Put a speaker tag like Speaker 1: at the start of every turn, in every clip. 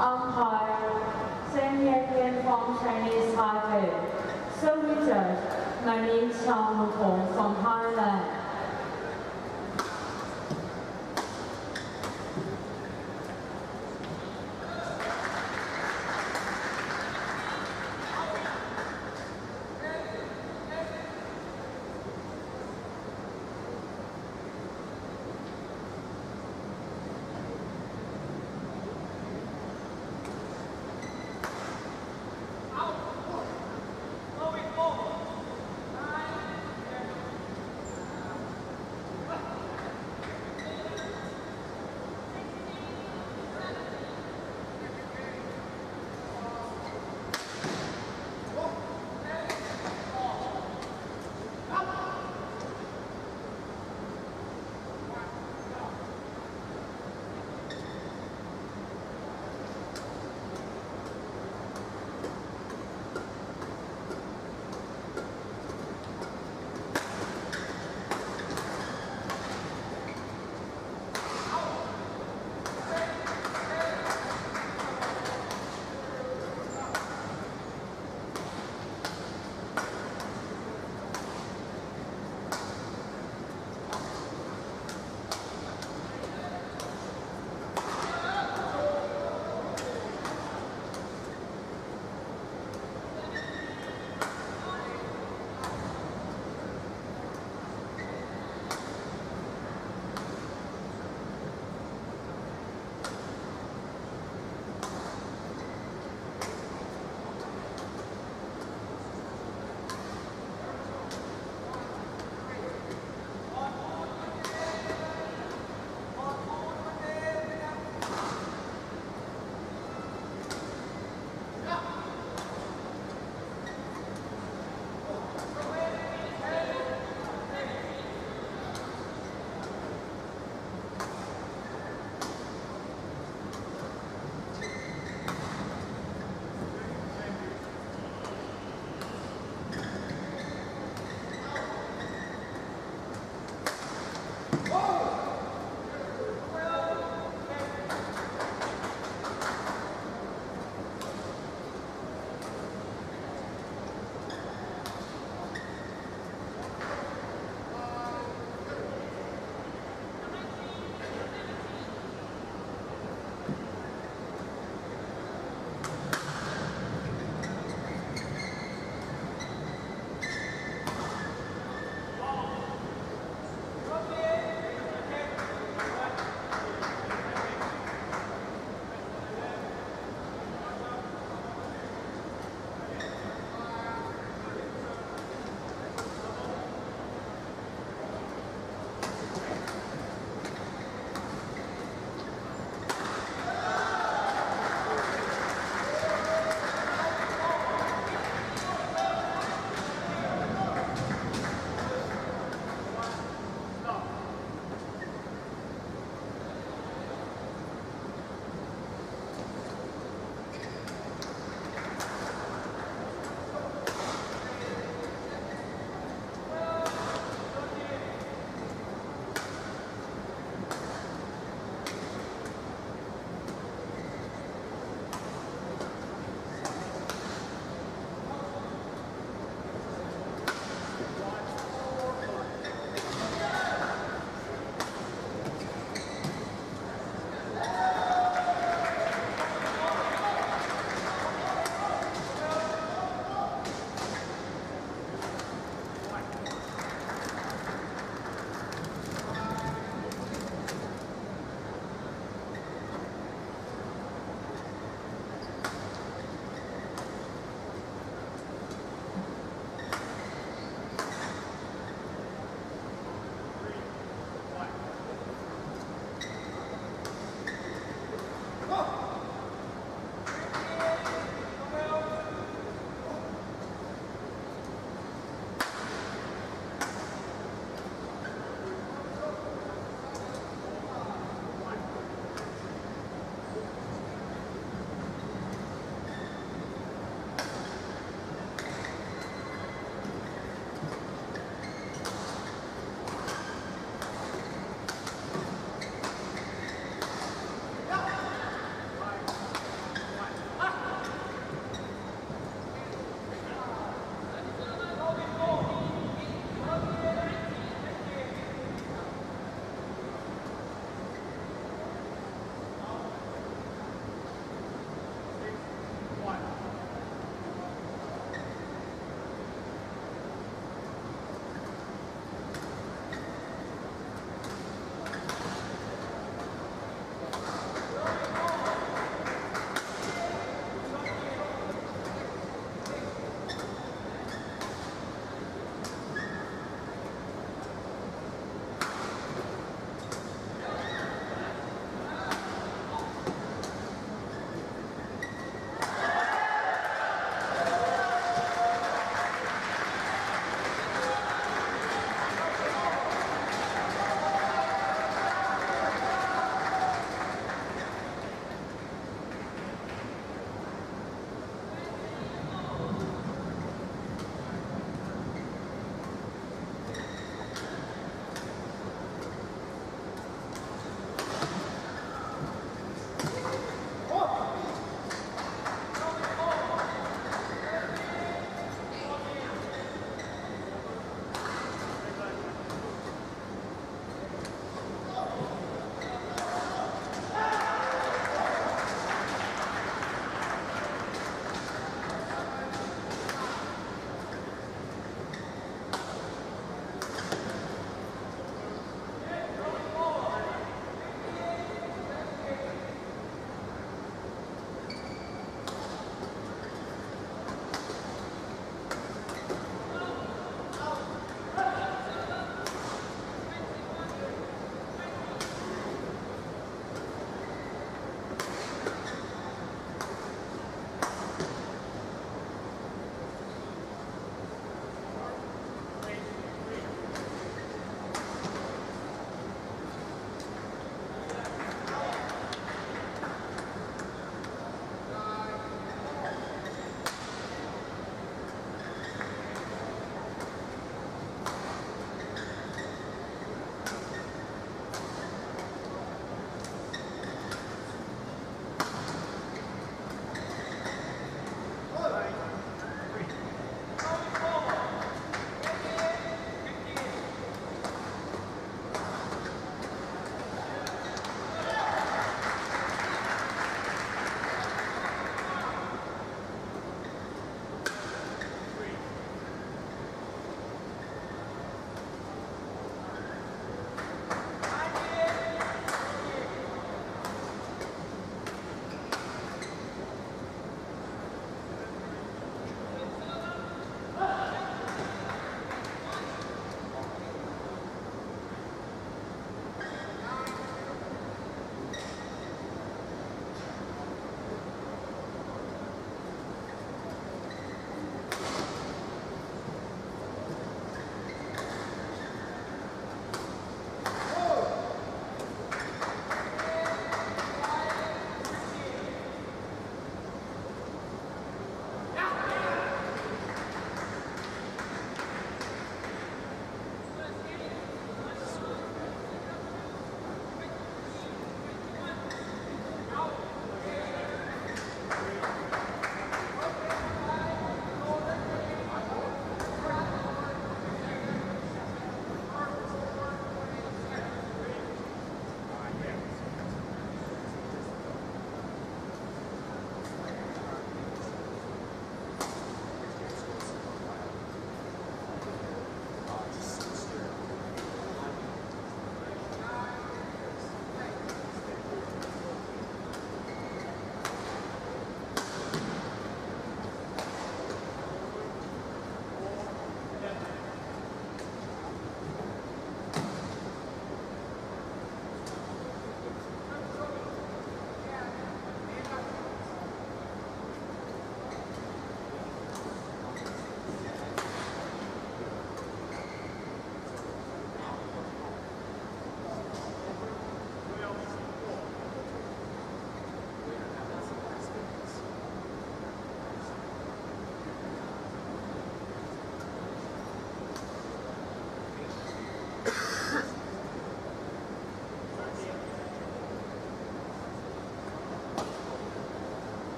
Speaker 1: Umpire Zheng Yan from Chinese Taipei. So Serving judge Mani Chang from Thailand.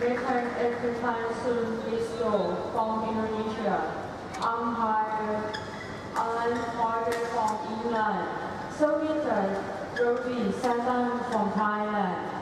Speaker 1: Return Exercise Soon Bistro from Indonesia. I'm Harder. I'm from England. Soviet will be Sasan from Thailand.